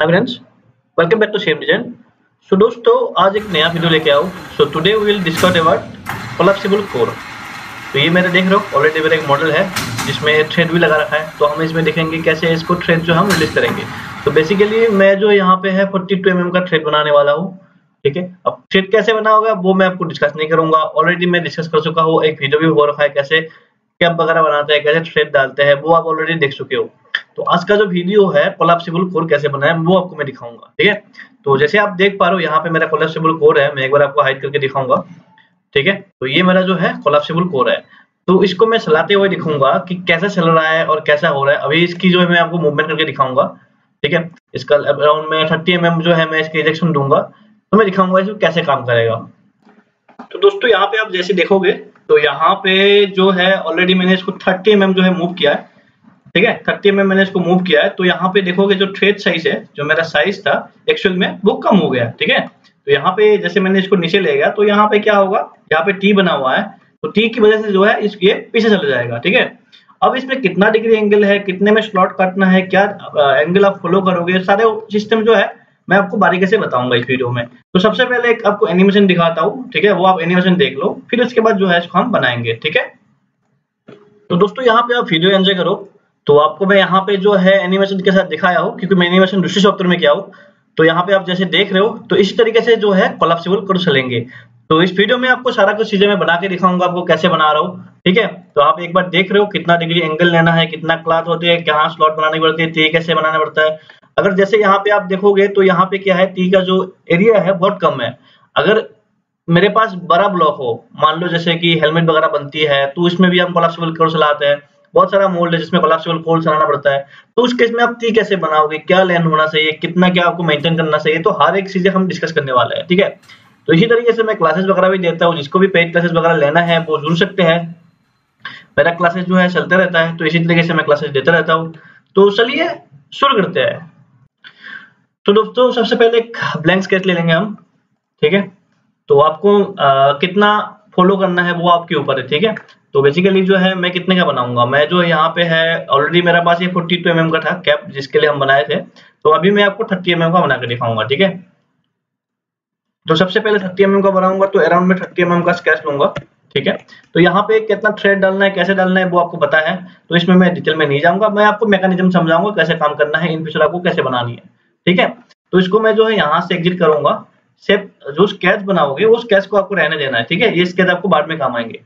Hi friends welcome back to same design so दोस्तों, आज एक नया वीडियो लेके आओ। So today we will discuss about collapsible core तो ये मेरे देख रहे हो ऑलरेडी मेरा एक मॉडल है, जिसमें थ्रेड भी लगा रखा है। तो हम इसमें देखेंगे कैसे इसको थ्रेड जो हम रिलीज़ करेंगे। तो बेसिकली मैं जो यहाँ पे है 42 टू mm का थ्रेड बनाने वाला हूँ, ठीक है? अब थ्रेड कैसे बना होगा, वो मैं आपको डिस्कस नहीं करूँगा। ऑलरेडी मैं डिस्कस कर चुका हूँ, एक वीडियो भी हो रखा है, कैसे कैप वगैरह बनाते हैं, कैसे थ्रेड डालते हैं, वो आप ऑलरेडी देख चुके हो। तो आज का जो वीडियो है कोलाप्सिबल कोर कैसे बनाए वो आपको मैं दिखाऊँगा, ठीक है? तो जैसे आप देख पा रहे हो, यहाँ पे मेरा कोलाप्सिबल कोर है, मैं एक बार आपको हाइड करके दिखाऊँगा, ठीक है? तो ये मेरा जो है कोलाप्सिबल कोर है। तो इसको मैं चलाते हुए दिखाऊँगा कि कैसे चल रहा है और कैसा हो रहा है। अभी इसकी जो है, मैं आपको मूवमेंट करके दिखाऊँगा, ठीक है? इसका अराउंड में थर्टी एम जो है, मैं इसके इंजेक्शन दूँगा। तो मैं दिखाऊँगा इसको कैसे काम करेगा। तो दोस्तों, यहाँ पे आप जैसे देखोगे तो यहाँ पे जो है ऑलरेडी मैंने इसको थर्टी एम जो है मूव किया है। ठीक है? थर्टी में मैंने इसको मूव किया है। तो यहाँ पे देखोगे जो थ्रेड साइज़ है, जो मेरा साइज़ था एक्चुअल में वो कम हो गया, ठीक है? तो यहाँ पे जैसे मैंने इसको नीचे ले गया तो यहाँ पे क्या होगा? यहाँ पे टी बना हुआ है। तो टी की वजह से जो है इस ये पीछे चला जाएगा, ठीक है? अब इसमें कितना डिग्री एंगल है, कितने में स्लॉट काटना है, क्या एंगल आप फॉलो करोगे, सारे सिस्टम जो है, मैं आपको बारीकी से बताऊँगा इस वीडियो में। तो सबसे पहले एक आपको एनिमेशन दिखाता हूँ, ठीक है? वो आप एनिमेशन देख लो, फिर उसके बाद जो है इसको हम बनाएँगे, ठीक है? तो दोस्तों, यहाँ पे आप वीडियो एंजॉय करो। तो आपको मैं यहाँ पे जो है एनिमेशन के साथ दिखाया हूँ, क्योंकि मैं एनिमेशन दूसरे सॉफ्टवेयर में किया हूँ। तो यहाँ पे आप जैसे देख रहे हो तो इस तरीके से जो है कोलाप्सिबल कर चलेंगे तो इस वीडियो में आपको सारा कुछ चीज़ें मैं बना के दिखाऊँगा, आपको कैसे बना रहा हूँ, ठीक है? तो आप एक बार देख रहे हो कितना डिग्री एंगल लेना है, कितना क्लाथ होती है कहाँ स्लॉट बनानी पड़ती है टी कैसे बनाना पड़ता है। अगर जैसे यहाँ पे आप देखोगे तो यहाँ पे क्या है टी का जो एरिया है, बहुत कम है। अगर मेरे पास बड़ा ब्लॉक हो, मान लो जैसे कि हेलमेट वगैरह बनती है तो इसमें भी हम कोलाप्सिबल कर चलाते हैं। बहुत सारा मोल्ड है जिसमें कोलाप्सिबल कोल्ड चलाना पड़ता है। तो उस केस में आप टी कैसे बनाओगे? क्या लेन होना चाहिए? कितना क्या आपको मेंटेन करना चाहिए? तो हर एक चीज़ें हम डिस्कस करने वाले हैं ठीक है? तो इसी तरीके से मैं क्लासेस वगैरह भी देता हूँ। जिसको भी पेड क्लासेस वगैरह लेना है वो जुड़ सकते हैं। मेरा क्लासेस जो है चलते रहता है तो इसी तरीके से मैं क्लासेस देता रहता हूँ। तो चलिए शुरू करते हैं। तो दोस्तों सबसे पहले एक ब्लैंक स्केच ले लेंगे हम ठीक है? तो आपको आ, कितना फॉलो करना है वो आपके ऊपर है ठीक है? तो बेसिकली जो है, मैं कितने का बनाऊँगा? मैं जो यहाँ पे है ऑलरेडी मेरा पास ये फोर्टी टू एम का था कैप जिसके लिए हम बनाए थे। तो अभी मैं आपको थर्टी एम का बना के दिखाऊँगा, ठीक है? तो सबसे पहले थर्टी एम का बनाऊँगा तो अराउंड में थर्टी एम का स्केच लूँगा, ठीक है? तो यहाँ पे कितना थ्रेड डालना है, कैसे डालना है, वो आपको पता है। तो इसमें मैं डिटेल में नहीं जाऊँगा, मैं आपको मैकेनिज्म समझाऊँगा, कैसे काम करना है, इन फ्यूचर आपको कैसे बनानी है, ठीक है? तो इसको मैं जो है, यहाँ से एग्जिट करूँगा। सेप जो स्केच बनाओगे, वो स्केच को आपको रहने देना है, ठीक है? ये स्केच आपको बाद में काम आएँगे।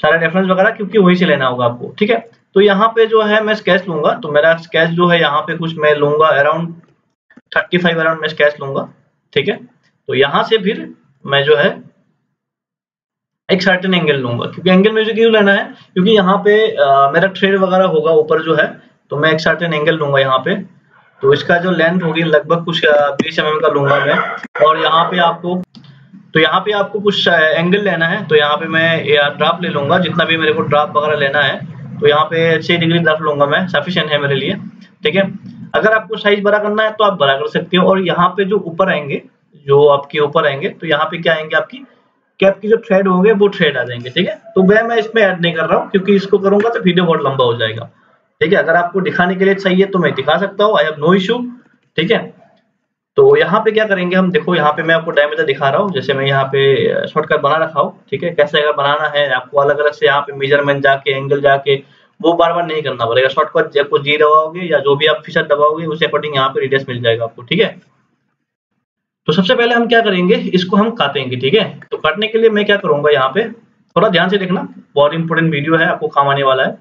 सारा रेफरेंस वगैरह क्योंकि वहीं से लेना होगा आपको ठीक है? तो यहाँ पे जो है मैं स्केच लूँगा। तो मेरा स्केच जो है यहाँ पे कुछ मैं लूँगा अराउंड थर्टी फाइव अराउंड मैं स्केच लूँगा ठीक है? तो यहाँ से फिर मैं जो है एक सर्टेन एंगल लूँगा क्योंकि एंगल मुझे क्यों लेना है? क्योंकि यहाँ पे आ, मेरा थ्रेड वगैरह होगा ऊपर जो है तो मैं एक सर्टेन एंगल लूँगा यहाँ पे। तो इसका जो लेंथ होगी लगभग कुछ बीस एम का लूँगा मैं। और यहाँ पे आपको तो यहाँ पे आपको कुछ एंगल लेना है। तो यहाँ पे मैं ड्राप ले लूँगा। जितना भी मेरे को ड्राप वगैरह लेना है तो यहाँ पे छह डिग्री ड्राप लूँगा मैं। सफिशियंट है मेरे लिए। ठीक है? अगर आपको साइज़ बड़ा करना है तो आप बड़ा कर सकते हो। और यहाँ पे जो ऊपर आएँगे, जो आपके ऊपर आएँगे तो यहाँ पे क्या आएँगे आपकी? कैप की जो थ्रेड होंगे, वो थ्रेड आ जाएँगे। ठीक है? तो वह मैं इसमें ऐड नहीं कर रहा हूँ, क्योंकि इसको करूँगा तो वीडियो बहुत लंबा हो जाएगा। ठीक है? अगर आपको दिखाने के लिए चाहिए तो मैं दिखा सकता हूँ। आई हैव नो इशू ठीक है? तो यहाँ पे क्या करेंगे हम? देखो, यहाँ पे मैं आपको डायमीटर दिखा रहा हूँ। जैसे मैं यहाँ पे शॉर्टकट बना रखा हूँ, ठीक है? कैसे अगर बनाना है, आपको अलग अलग से यहाँ पे मेज़रमेंट जाके एंगल जाके, वो बार बार नहीं करना पड़ेगा। शॉर्टकट आपको जी दबाओगे या जो भी आप फीचर दबाओगे, उस अकॉर्डिंग यहाँ पे रिडेस मिल जाएगा आपको, ठीक है? तो सबसे पहले हम क्या करेंगे? इसको हम काटेंगे, ठीक है? तो काटने के लिए मैं क्या करूँगा यहाँ पे? थोड़ा ध्यान से देखना, बहुत इंपॉर्टेंट वीडियो है, आपको काम आने वाला है।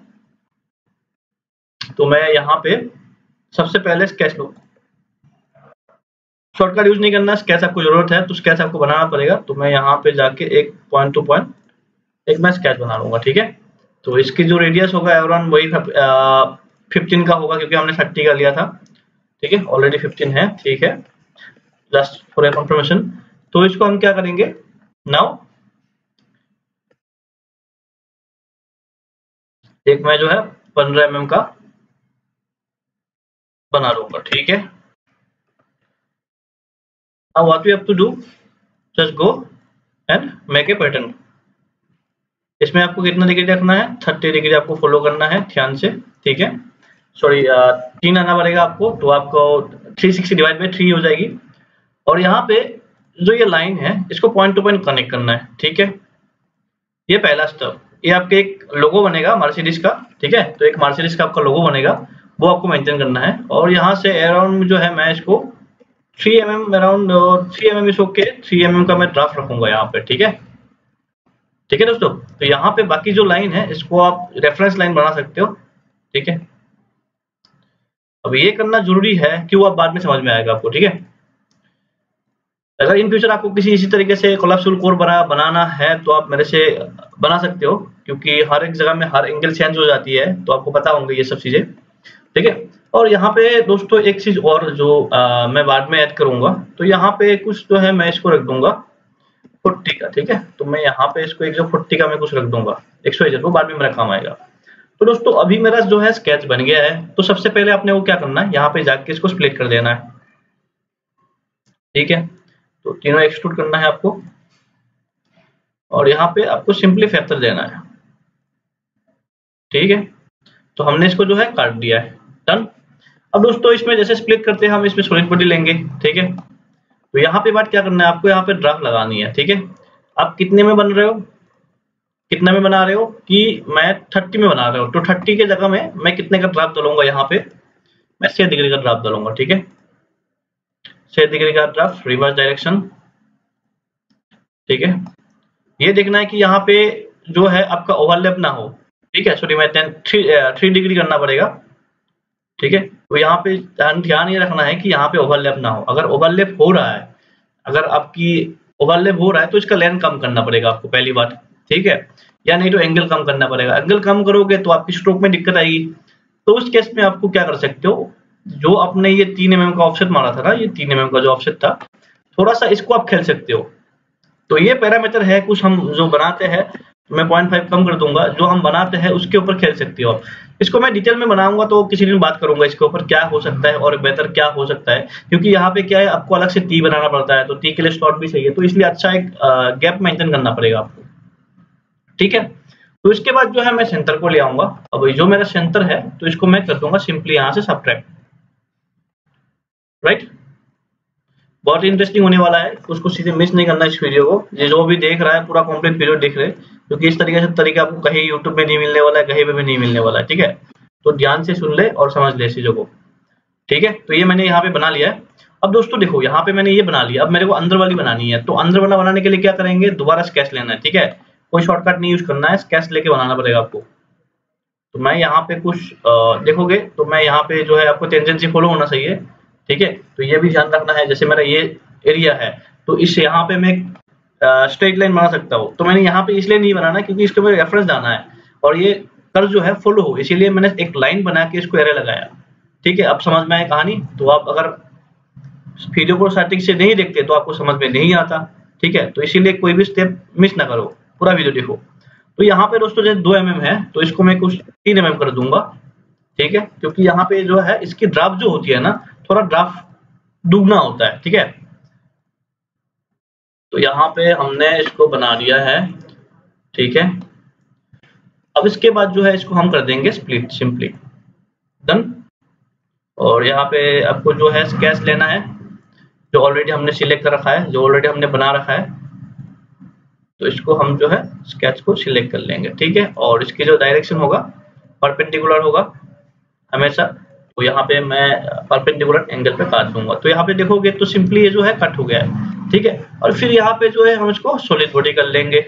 तो मैं यहाँ पे सबसे पहले स्केच लू शॉर्टकट यूज़ नहीं करना स्केच आपको ज़रूरत है तो स्केच आपको बनाना पड़ेगा। तो मैं यहाँ पे जाके एक पॉइंट टू पॉइंट एक मैं स्केच बना लूँगा, ठीक है? तो इसकी जो रेडियस होगा अराउंड वही फिफ्टीन का होगा, क्योंकि हमने थर्टी का लिया था, ठीक है? ऑलरेडी फिफ्टीन है, ठीक है? जस्ट फॉर कंफर्मेशन तो इसको हम क्या करेंगे? नाउ एक मैं जो है, पंद्रह एम का बना लूँगा, ठीक है? Now what we have to do? Just go and make a pattern. इसमें आपको कितना डिग्री रखना है? थर्टी डिग्री आपको फॉलो करना है, ध्यान से, ठीक है? सॉरी तीन आना पड़ेगा आपको तो आपको three sixty divide by three हो जाएगी। और यहाँ पे जो ये लाइन है, इसको पॉइंट टू पॉइंट कनेक्ट करना है, ठीक है? ये पहला स्टेप ये आपके एक लोगो बनेगा मार्सिडीज का, ठीक है? तो एक मार्सिडीज का आपका लोगो बनेगा, वो आपको मेंटेन करना है। और यहाँ से अराउंड जो है, मैं इसको थ्री एम एम अराउंड और थ्री एम एम इस ओके थ्री एम एम का मैं ड्राफ्ट रखूँगा यहाँ पे, ठीक है? ठीक है दोस्तों? तो यहाँ पे बाकी जो लाइन है, इसको आप रेफरेंस लाइन बना सकते हो, ठीक है? अब ये करना ज़रूरी है कि वो आप बाद में समझ में आएगा आपको, ठीक है? अगर इन फ्यूचर आपको किसी इसी तरीके से कोलेप्सिबल कोर बना, बनाना है तो आप मेरे से बना सकते हो, क्योंकि हर एक जगह में हर एंगल चेंज हो जाती है तो आपको पता होंगे ये सब चीज़ें, ठीक है? और यहाँ पे दोस्तों एक चीज़ और जो आ, मैं बाद में ऐड करूँगा। तो यहाँ पे कुछ जो है मैं इसको रख दूँगा। फुट्टी का ठीक है? तो मैं यहाँ पे इसको एक जो फोर्टी का मैं कुछ रख दूँगा। एक सौ वो बाद में मेरा काम आएगा। तो दोस्तों अभी मेरा जो है स्केच बन गया है। तो सबसे पहले आपने वो क्या करना है? यहाँ पे जाके इसको स्प्लिट कर देना है। ठीक है? तो तीनों एक्सट्रूड करना है आपको। और यहाँ पे आपको सिंपली फैक्टर देना है। ठीक है? तो हमने इसको जो है काट दिया है। डन अब दोस्तों, इसमें जैसे स्प्लिट करते हैं, हम इसमें सॉलिड बॉडी लेंगे, ठीक है? तो यहाँ पे बात क्या करना है? आपको यहाँ पे ड्राफ्ट लगानी है, ठीक है? आप कितने में बन रहे हो? कितने में बना रहे हो? कि मैं थर्टी में बना रहा हूँ। तो थर्टी के जगह में मैं कितने का ड्राफ्ट डालूँगा यहाँ पे? मैं छह डिग्री का ड्राफ्ट डालूँगा, ठीक है? छह डिग्री का ड्राफ्ट रिवर्स डायरेक्शन ठीक है? ये देखना है कि यहाँ पे जो है आपका ओवरलैप ना हो, ठीक है? सॉरी मैं थ्री थ्री डिग्री करना पड़ेगा, ठीक है? तो यहाँ पे ध्यान ये रखना है कि यहाँ पे ओवरलैप ना हो। अगर ओवरलैप हो रहा है, अगर आपकी ओवरलैप हो रहा है तो इसका लेंथ कम करना पड़ेगा आपको, पहली बात। ठीक है? या नहीं तो एंगल कम करना पड़ेगा। एंगल कम करोगे तो आपकी स्ट्रोक में दिक्कत आएगी। तो उस केस में आपको क्या कर सकते हो? जो आपने ये तीन एम का ऑप्शन मारा था ना, ये तीन एम का जो ऑप्शन था थोड़ा सा इसको आप खेल सकते हो। तो ये पैरामीटर है, कुछ हम जो बनाते हैं, मैं पॉइंट फाइव कम कर दूँगा। जो हम बनाते हैं, उसके ऊपर खेल सकते हो आप। इसको मैं डिटेल में बनाऊँगा तो किसी दिन बात करूँगा इसके ऊपर, क्या हो सकता है और बेहतर क्या हो सकता है। क्योंकि यहाँ पे क्या है, आपको अलग से टी बनाना पड़ता है तो टी के लिए स्लॉट भी चाहिए तो इसलिए अच्छा एक गैप मेंटेन करना पड़ेगा आपको। ठीक है? तो इसके बाद जो है मैं सेंटर को ले आऊँगा। अब जो मेरा सेंटर है तो इसको मैं कर दूँगा सिंपली यहाँ से सब्ट्रैक्ट राइट बहुत इंटरेस्टिंग होने वाला है। उसको सीधे मिस नहीं करना इस वीडियो को। ये जो भी देख रहा है, पूरा कंप्लीट वीडियो देख रहे। क्योंकि इस तरीके से तरीका आपको कहीं यूट्यूब में नहीं मिलने वाला है, कहीं पे भी नहीं मिलने वाला है, ठीक है? तो ध्यान से सुन ले और समझ ले चीज़ों को। ठीक है? तो ये मैंने यहाँ पे बना लिया है। अब दोस्तों देखो, यहाँ पे मैंने ये बना लिया। अब मेरे को अंदर वाली बनानी है। तो अंदर वाला बनाने के लिए क्या करेंगे? दोबारा स्केच लेना है, ठीक है? कोई शॉर्टकट नहीं यूज़ करना है। स्केच लेके बनाना पड़ेगा आपको। तो मैं यहाँ पे कुछ देखोगे? तो मैं यहाँ पे जो है, आपको टेंजेंसी फॉलो होना चाहिए। ठीक है? तो ये भी ध्यान रखना है, जैसे मेरा ये एरिया है तो इस यहाँ पे मैं स्ट्रेट लाइन बना सकता हूँ। तो मैंने यहाँ पे इसलिए नहीं बनाना क्योंकि इसके मेरे रेफरेंस जाना है। और ये कर जो है फॉलो हो, इसीलिए मैंने एक लाइन बना के इसको एरे लगाया। ठीक है? अब समझ में आए कहानी? तो आप अगर वीडियो को स्टार्टिंग से नहीं देखते तो आपको समझ में नहीं आता। ठीक है? तो इसीलिए कोई भी स्टेप मिस ना करो। पूरा वीडियो देखो। तो यहाँ पे दोस्तों, जैसे दो एम mm है तो इसको मैं कुछ तीन एम mm कर दूँगा। ठीक है? क्योंकि यहाँ पे जो है, इसकी ड्राफ्ट जो होती है ना थोड़ा ड्राफ्ट डूबना होता है, ठीक है? तो यहाँ पे हमने इसको बना दिया है, ठीक है? अब इसके बाद जो है इसको हम कर देंगे स्प्लिट सिंपली डन और यहाँ पे आपको जो है स्केच लेना है, जो ऑलरेडी हमने सिलेक्ट कर रखा है, जो ऑलरेडी हमने बना रखा है तो इसको हम जो है स्केच को सिलेक्ट कर लेंगे, ठीक है? और इसकी जो डायरेक्शन होगा परपेंडिकुलर होगा, हमेशा तो यहाँ पे मैं परपेंडिकुलर एंगल पे काट दूँगा। तो यहाँ पे देखोगे तो सिंपली ये जो है कट हो गया है, ठीक है? और फिर यहाँ पे जो है हम इसको सॉलिड बॉडी कर लेंगे।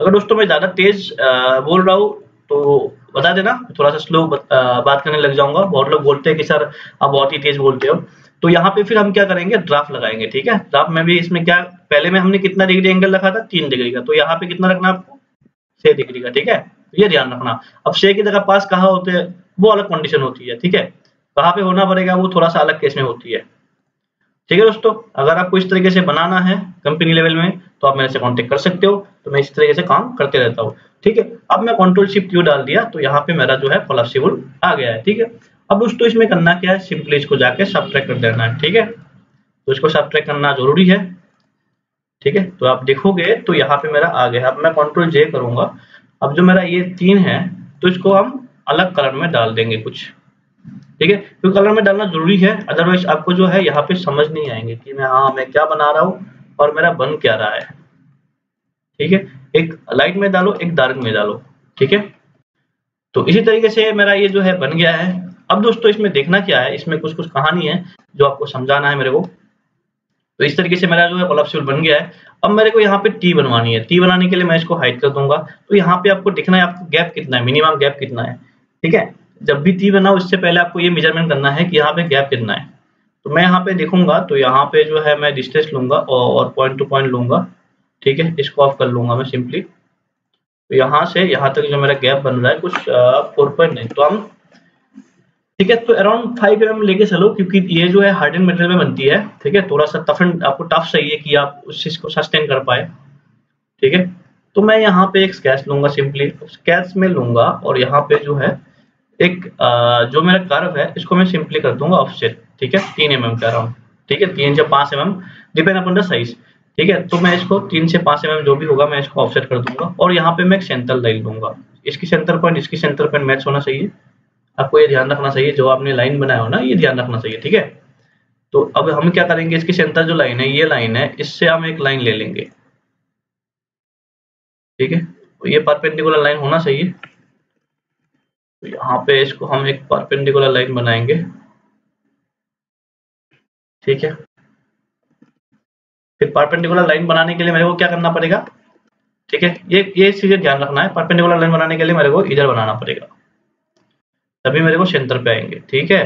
अगर दोस्तों मैं ज़्यादा तेज बोल रहा हूँ तो बता देना थोड़ा सा स्लो बात करने लग जाऊँगा। बहुत लोग बोलते हैं कि सर, आप बहुत ही तेज बोलते हो। तो यहाँ पे फिर हम क्या करेंगे? ड्राफ्ट लगाएँगे, ठीक है? ड्राफ्ट में भी इसमें क्या, पहले में हमने कितना डिग्री एंगल रखा था? तीन डिग्री का। तो यहाँ पे कितना रखना आपको? छह डिग्री का, ठीक है? ये ध्यान रखना। अब छह की जगह पास कहा होते हैं? वो अलग कंडीशन होती है, ठीक है? कहाँ पे होना पड़ेगा, वो थोड़ा सा अलग केस में होती है। ठीक है दोस्तों, अगर आपको इस तरीके से बनाना है कंपनी लेवल में तो आप मेरे से कांटेक्ट कर सकते हो। तो मैं इस तरीके से काम करते रहता हूँ, ठीक है? अब मैं कंट्रोल शिफ्ट यू डाल दिया? तो यहाँ पे मेरा जो है कोलाप्सिबल आ गया है, ठीक है? अब दोस्तों, इसमें करना क्या है? सिंपली इसको जाके सब कर देना है, ठीक है? तो इसको सब करना ज़रूरी है, ठीक है? तो आप देखोगे तो यहाँ पे मेरा आ गया अब मैं कंट्रोल जे करूँगा। अब जो मेरा ये तीन है तो इसको हम अलग कलर में डाल देंगे कुछ। ठीक है? तो कलर में डालना ज़रूरी है अदरवाइज़ आपको जो है यहाँ पे समझ नहीं आएँगे कि मैं हाँ मैं क्या बना रहा हूँ और मेरा बन क्या रहा है। ठीक है? एक लाइट में डालो, एक डार्क में डालो। ठीक है? तो इसी तरीके से मेरा ये जो है बन गया है। अब दोस्तों इसमें देखना क्या है? इसमें कुछ कुछ कहानी है जो आपको समझाना है मेरे को। तो इस तरीके से मेरा जो है कोलाप्सिबल बन गया है। अब मेरे को यहाँ पे टी बनवानी है। टी बनाने के लिए मैं इसको हाइट कर दूँगा। तो यहाँ पे आपको देखना है, आपको गैप कितना है मिनिमम गैप कितना है। ठीक है? जब भी टी बनाओ इससे पहले आपको ये मेज़रमेंट करना है कि यहाँ पे गैप कितना है। तो मैं यहाँ पे देखूँगा तो यहाँ पे जो है मैं डिस्टेंस लूँगा और पॉइंट टू पॉइंट लूँगा। ठीक है? इसको ऑफ़ कर लूँगा मैं सिंपली तो यहाँ से, यहाँ तक जो मेरा गैप बन रहा है, कुछ फोर पॉइंट नहीं तो हम, ठीक है? तो अराउंड फाइव एम लेके चलो, क्योंकि ये जो है हार्डन मटेरियल में बनती है। ठीक है? थोड़ा सा टफ एंड आपको टफ चाहिए कि आप उस चीज़ को सस्टेन कर पाए। ठीक है? तो मैं यहाँ पे एक स्केच लूँगा सिंपली स्केच में लूँगा और यहाँ पे जो है एक जो मेरा कर्व है, इसको मैं सिंपली कर दूँगा ऑफसेट ठीक है? तीन एम एम का अराउंड ठीक है? तीन से पाँच M M depend upon the size ठीक है? तो मैं इसको तीन से पाँच एम एम जो भी होगा, मैं इसको ऑफसेट कर दूँगा और यहाँ पे मैं एक सेंटर लाइन दूँगा इसकी सेंटर पॉइंट इसकी सेंटर पॉइंट मैच होना चाहिए। आपको ये ध्यान रखना चाहिए, जो आपने लाइन बनाया हो ना, ये ध्यान रखना चाहिए, ठीक है? तो अब हम क्या करेंगे, इसकी सेंटर जो लाइन है, ये लाइन है, इससे हम एक लाइन ले लेंगे। ठीक है? तो ये परपेंडिकुलर लाइन होना चाहिए। यहाँ पे इसको हम एक परपेंडिकुलर लाइन बनाएँगे। ठीक है? फिर परपेंडिकुलर लाइन बनाने के लिए मेरे को क्या करना पड़ेगा? ठीक है, ये ये चीज़ें ध्यान रखना है। परपेंडिकुलर लाइन बनाने के लिए मेरे को इधर बनाना पड़ेगा। तभी मेरे को सेंटर पे आएँगे। ठीक है?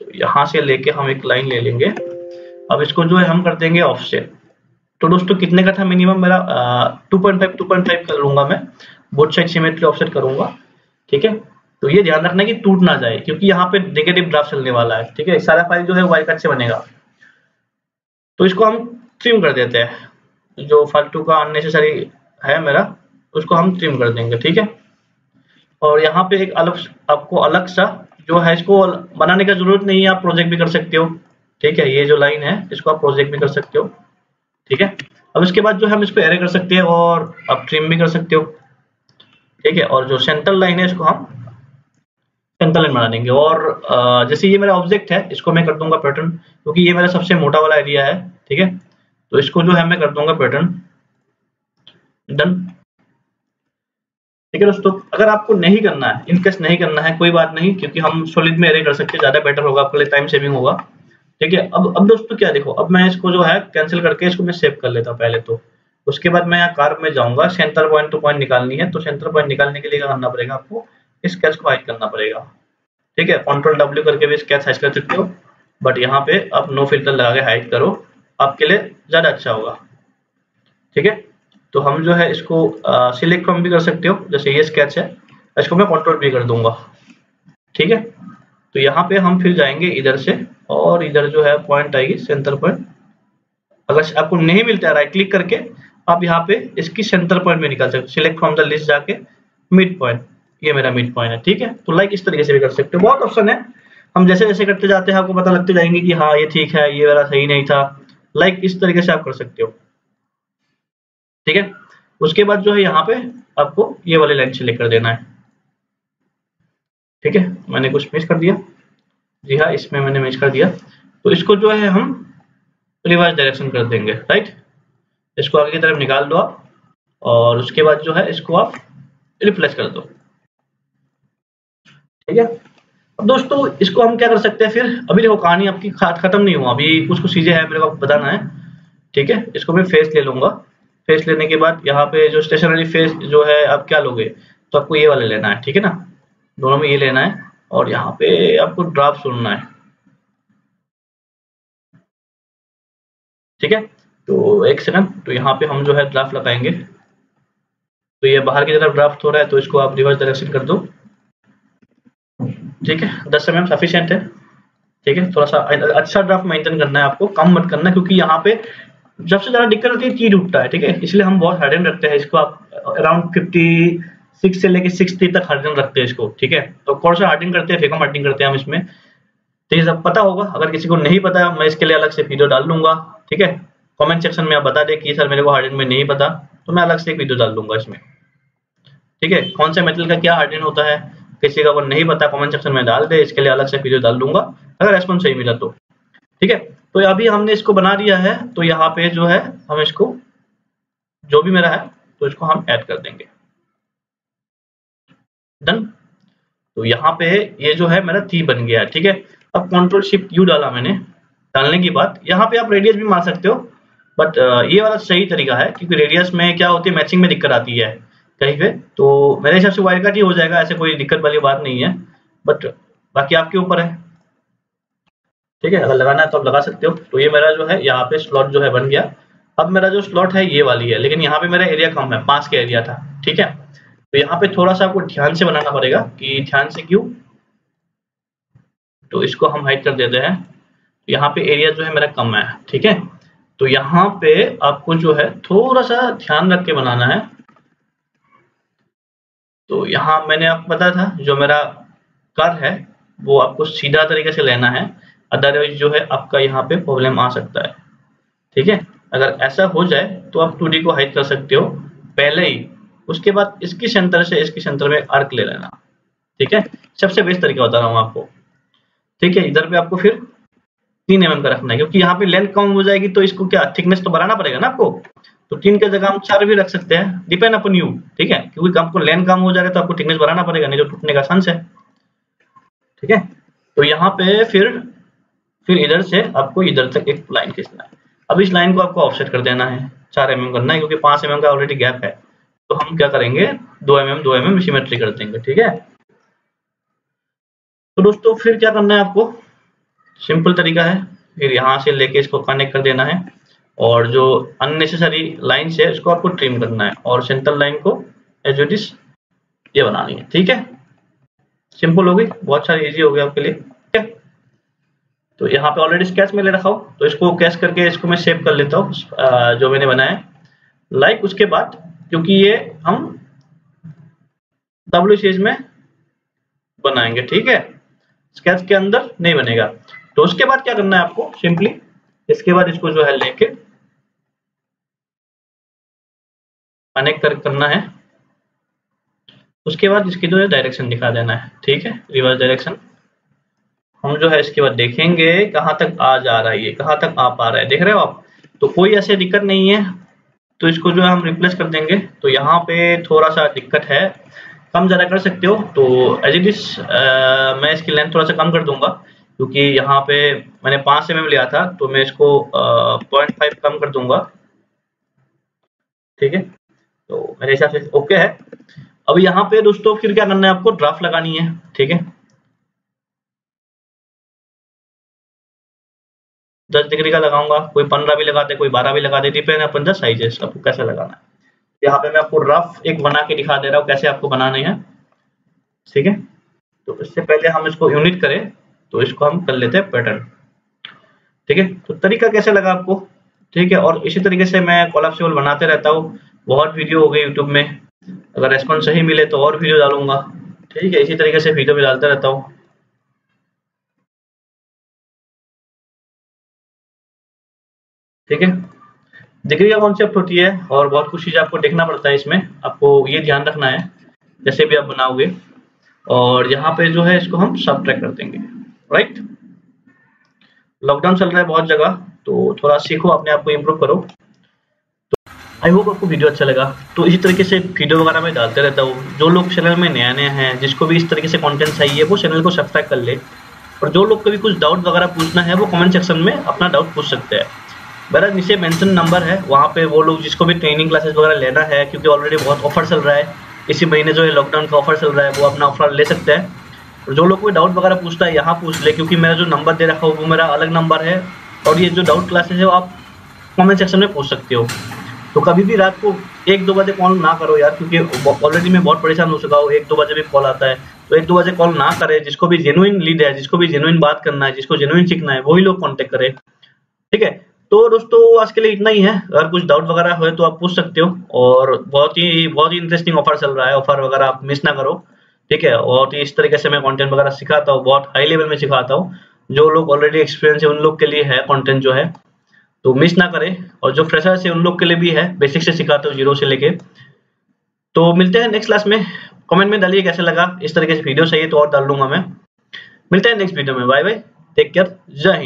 तो यहाँ से लेके हम एक लाइन ले लेंगे। अब इसको जो है हम कर देंगे ऑफसेट। तो दोस्तों, कितने का था मिनिमम मेरा? Two point five two point five कर लूँगा मैं। बोथ साइड सिमेट्री ऑफसेट करूँगा, ठीक है? तो ये ध्यान रखना कि टूट ना जाए, क्योंकि यहाँ पे नेगेटिव ड्राफ्ट चलने वाला है, ठीक है? सारा फ़ाइल जो है वाई कट से बनेगा। तो इसको हम ट्रिम कर देते हैं। जो फालतू का अननेसेसरी है मेरा, उसको हम ट्रिम कर देंगे, ठीक है? और यहाँ पे एक अलग आपको अलग सा जो है, इसको बनाने का ज़रूरत नहीं है, आप प्रोजेक्ट भी कर सकते हो, ठीक है? ये जो लाइन है, इसको आप प्रोजेक्ट भी कर सकते हो, ठीक है? अब इसके बाद जो हम इसको एरे कर सकते हैं और आप ट्रिम भी कर सकते हो। ठीक है, और जो सेंट्रल लाइन है, इसको हम सेंट्रल लाइन बना देंगे। और जैसे ये मेरा ऑब्जेक्ट है, इसको मैं कर दूँगा पैटर्न क्योंकि ये मेरा सबसे मोटा वाला एरिया है, ठीक है? तो इसको जो है, मैं कर दूँगा पैटर्न डन ठीक है दोस्तों, अगर आपको नहीं करना है इनकेस नहीं करना है, कोई बात नहीं, क्योंकि हम सॉलिड में एरे कर सकते हैं, ज़्यादा बेटर होगा, आपके लिए टाइम सेविंग होगा। ठीक है, अब अब दोस्तों क्या देखो, अब मैं इसको जो है कैंसिल करके इसको मैं सेव कर लेता पहले तो। उसके बाद मैं यहाँ कार में जाऊँगा सेंटर पॉइंट टू पॉइंट निकालनी है तो सेंटर पॉइंट निकालने के लिए क्या करना पड़ेगा आपको? स्केच को हाइड करना पड़ेगा। ठीक है? कंट्रोल डब्ल्यू करके भी स्केच हाइड कर सकते हो बट यहाँ पे आप नो फ़िल्टर लगा के हाइड करो, आपके लिए ज़्यादा अच्छा होगा। ठीक है? तो हम जो है इसको सिलेक्ट फ्रॉम भी कर सकते हो, जैसे ये स्केच है, इसको मैं कंट्रोल भी कर दूँगा। ठीक है? तो यहाँ पे हम फिर जाएँगे इधर से, और इधर जो है पॉइंट आएगी सेंटर पॉइंट अगर आपको नहीं मिलता है राइट क्लिक करके आप यहाँ पे इसकी सेंटर पॉइंट में निकाल सकते सिलेक्ट फ्रॉम द लिस्ट जाके मिड पॉइंट ये मेरा मिड पॉइंट है, ठीक है? तो लाइक इस तरीके से भी कर सकते हो। बहुत ऑप्शन है। हम जैसे जैसे करते जाते हैं, आपको पता लगते जाएँगे कि हाँ ये ठीक है, ये वाला सही नहीं था। लाइक इस तरीके से आप कर सकते हो। ठीक है? उसके बाद जो है यहाँ पे आपको ये वाले लाइन सिलेक्ट कर देना है। ठीक है? मैंने कुछ मिस कर दिया। जी हाँ इसमें मैंने मिस कर दिया। तो इसको जो है हम रिवर्स डायरेक्शन कर देंगे राइट इसको आगे की तरफ़ निकाल दो आप, और उसके बाद जो है इसको आप रिप्लेस कर दो। ठीक है? अब दोस्तों, इसको हम क्या कर सकते हैं फिर? अभी देखो, कहानी आपकी खत्म नहीं हुआ। अभी कुछ कुछ चीज़ें हैं मेरे को बताना है। ठीक है? इसको मैं फेस ले लूँगा। फेस लेने के बाद यहाँ पे जो स्टेशनरी फेस जो है, आप क्या लोगे? तो आपको ये वाले लेना है, ठीक है ना? दोनों में ये लेना है, और यहाँ पे आपको ड्राफ्ट सुनना है। ठीक है? तो एक सेकंड तो यहाँ पे हम जो है ड्राफ्ट लगाएँगे। तो ये बाहर की तरफ़ ड्राफ्ट हो रहा है तो इसको आप रिवर्स डायरेक्शन कर दो। ठीक है? दस एम एम सफिशियंट है। ठीक है? थोड़ा सा अच्छा ड्राफ्ट मेंटेन करना है आपको, कम मत करना, क्योंकि यहाँ पे सबसे ज़्यादा दिक्कत होती है चीज़ उठता है, ठीक है? इसलिए हम बहुत हार्डन रखते हैं इसको, आप अराउंड फिफ्टी सिक्स से लेके सिक्सटी तक हार्डन रखते हैं इसको, ठीक है? तो कौन सा हार्डिंग करते हैं फेकम हार्डिंग करते हैं हम इसमें। तो ये सब पता होगा, अगर किसी को नहीं पता मैं इसके लिए अलग से वीडियो डाल लूँगा, ठीक है? कमेंट सेक्शन में आप बता दें कि सर मेरे को हार्डन में नहीं पता तो मैं अलग से एक वीडियो डाल दूँगा इसमें। ठीक है? कौन से मेटल का क्या हार्डन होता है, किसी का अगर नहीं पता कमेंट सेक्शन में डाल दे, इसके लिए अलग से वीडियो डाल दूँगा, अगर रेस्पॉन्स सही मिला तो। ठीक है? तो अभी हमने इसको बना दिया है तो यहाँ पे जो है, हम इसको, जो भी मेरा है तो इसको हम ऐड कर देंगे। डन तो यहाँ पे ये जो है, मेरा थी बन गया है, ठीक है? अब कंट्रोल शिफ्ट यू डाला मैंने, डालने की बात, यहाँ पे आप रेडियस भी मार सकते हो बट ये वाला सही तरीका है, क्योंकि रेडियस में क्या होती है मैचिंग में दिक्कत आती है कहीं पे। तो मेरे हिसाब से वायर कट ही हो जाएगा, ऐसे कोई दिक्कत वाली बात नहीं है। बट बाकी आपके ऊपर है। ठीक है, अगर लगाना है तो आप लगा सकते हो। तो ये मेरा जो है, यहाँ पे स्लॉट जो है बन गया। अब मेरा जो स्लॉट है, ये वाली है। लेकिन यहाँ पे मेरा एरिया कम है पाँच का एरिया था। ठीक है? तो यहाँ पे थोड़ा सा आपको ध्यान से बनाना पड़ेगा कि ध्यान से क्यों? तो इसको हम हाइट कर देते हैं। यहाँ पे एरिया जो है मेरा कम है। ठीक है? तो यहाँ पे आपको जो है थोड़ा सा ध्यान रख के बनाना है। तो यहाँ मैंने आपको बताया था, जो मेरा कर है, वो आपको सीधा तरीके से लेना है। अदरवाइज़ जो है आपका यहाँ पे प्रॉब्लम आ सकता है। ठीक है? अगर ऐसा हो जाए तो आप टू को हाइड कर सकते हो। पहले ही, उसके बाद इसकी सेंटर से इसकी सेंटर में अर्क ले लेना। ठीक है? सबसे बेस्ट तरीका बता रहा हूँ आपको। ठीक है? इधर पे आपको फिर तीन एम का रखना है, क्योंकि यहाँ पे लेंथ कम हो जाएगी तो इसको क्या थिकनेस तो बढ़ाना पड़ेगा ना आपको? तो तीन के जगह हम चार भी रख सकते हैं डिपेंड अपन यू ठीक है? क्योंकि आपको लेंथ कम हो जाएगा तो आपको थिकनेस बढ़ाना पड़ेगा, नहीं तो टूटने का चांस है, ठीक है? तो यहाँ पे फिर फिर इधर से आपको इधर तक एक लाइन खींचना है। अब इस लाइन को आपको ऑफसेट कर देना है, चार एम करना है, क्योंकि पाँच एम का ऑलरेडी गैप है। तो हम क्या करेंगे, दो एम एम दो एम एम सिमेट्री कर देंगे, ठीक है? तो दोस्तों, फिर क्या करना है आपको? सिंपल तरीका है, फिर यहाँ से लेके इसको कनेक्ट कर देना है और जो अननेसेसरी लाइन है, इसको आपको ट्रिम करना है और सेंट्रल लाइन को एज इट इज़ ये बनानी है, ठीक है? सिंपल हो गई, बहुत सारी इजी हो गया आपके लिए, ठीक है? तो यहाँ पे ऑलरेडी स्केच में ले रखा हो तो इसको कैश करके इसको मैं सेव कर लेता हूँ जो मैंने बनाया लाइक उसके बाद, क्योंकि ये हम डब्ल्यू में बनाएँगे, ठीक है? स्केच के अंदर नहीं बनेगा। तो उसके बाद क्या करना है आपको? सिंपली इसके बाद इसको जो है लेके कनेक्ट कर करना है। उसके बाद इसकी जो है डायरेक्शन दिखा देना है, ठीक है? रिवर्स डायरेक्शन हम जो है इसके बाद देखेंगे कहाँ तक आ जा रहा है ये, कहाँ तक आ पा रहा है। देख रहे हो आप? तो कोई ऐसे दिक्कत नहीं है। तो इसको जो है हम रिप्लेस कर देंगे। तो यहाँ पे थोड़ा सा दिक्कत है। कम ज़्यादा कर सकते हो। तो एज इट इज़ मैं इसकी लेंथ थोड़ा सा कम कर दूँगा। क्योंकि यहाँ पे मैंने पाँच एम लिया था तो मैं इसको पॉइंट फाइव कम कर दूँगा। ठीक है? तो मेरे हिसाब से ओके है। अब यहाँ पे दोस्तों, फिर क्या करना है आपको? ड्राफ्ट लगानी है। ठीक है? दस डिग्री का लगाऊँगा। कोई पंद्रह भी लगा दे, कोई बारह भी लगा दे। डिपेंड अपन दस साइज़ है आपको कैसे लगाना है। यहाँ पे मैं आपको रफ एक बना के दिखा दे रहा हूँ, कैसे आपको बनाने हैं। ठीक है? तो इससे पहले हम इसको यूनिट करें। तो इसको हम कर लेते हैं पैटर्न ठीक है? तो तरीका कैसे लगा आपको? ठीक है, और इसी तरीके से मैं कोलाप्सिबल बनाते रहता हूँ। बहुत वीडियो हो गई यूट्यूब में। अगर रेस्पॉन्स सही मिले तो और वीडियो डालूँगा। ठीक है, इसी तरीके से वीडियो भी डालता रहता हूँ। ठीक है? डिग्री का कॉन्सेप्ट होती है और बहुत कुछ चीज़ आपको देखना पड़ता है इसमें। आपको ये ध्यान रखना है, जैसे भी आप बनाओगे। और यहाँ पे जो है इसको हम सब ट्रैक कर देंगे। राइट लॉकडाउन चल रहा है बहुत जगह तो थोड़ा सीखो, अपने आप को इम्प्रूव करो। तो आई होप आपको वीडियो अच्छा लगा। तो इसी तरीके से वीडियो वगैरह में डालते रहता हूँ। जो लोग चैनल में नया नया है, जिसको भी इस तरीके से कंटेंट चाहिए, वो चैनल को सब्सक्राइब कर ले। और जो लोग कभी कुछ डाउट वगैरह पूछना है, वो कमेंट सेक्शन में अपना डाउट पूछ सकते हैं। मेरा नीचे मेंशन नंबर है। वहाँ पे वो लोग जिसको भी ट्रेनिंग क्लासेस वगैरह लेना है, क्योंकि ऑलरेडी बहुत ऑफ़र चल रहा है। इसी महीने जो है लॉकडाउन का ऑफ़र चल रहा है, वो अपना ऑफ़र ले सकते हैं। जो लोग कोई डाउट वगैरह पूछता है, यहाँ पूछ ले, क्योंकि मेरा जो नंबर दे रखा हो, वो मेरा अलग नंबर है। और ये जो डाउट क्लासेस है, वो आप कमेंट सेक्शन में पूछ सकते हो। तो कभी भी रात को एक दो बजे कॉल ना करो यार, क्योंकि ऑलरेडी मैं बहुत परेशान हो चुका हूँ। एक दो बजे भी कॉल आता है तो एक दो बजे कॉल ना करे। जिसको भी जेनुइन लीड है, जिसको भी जेनुइन बात करना है, जिसको जेनुइन सीखना है, वही लोग कॉन्टेक्ट करे। ठीक है? तो दोस्तों, आज के लिए इतना ही है। अगर कुछ डाउट वगैरह हो तो आप पूछ सकते हो। और बहुत ही बहुत ही इंटरेस्टिंग ऑफ़र चल रहा है। ऑफ़र वगैरह आप मिस ना करो। ठीक है, और इस तरीके से मैं कंटेंट वगैरह सिखाता हूँ, बहुत हाई लेवल में सिखाता हूँ। जो लोग ऑलरेडी एक्सपीरियंस है, उन लोग के लिए है कंटेंट जो है तो मिस ना करें। और जो फ्रेशर्स है उन लोग के लिए भी है बेसिक से सिखाता हूँ ज़ीरो से लेके। तो मिलते हैं नेक्स्ट क्लास में। कमेंट में डालिए कैसे लगा। इस तरीके से वीडियो चाहिए तो और डाल लूँगा मैं। मिलते हैं नेक्स्ट वीडियो में। Bye bye take care Jai Hind.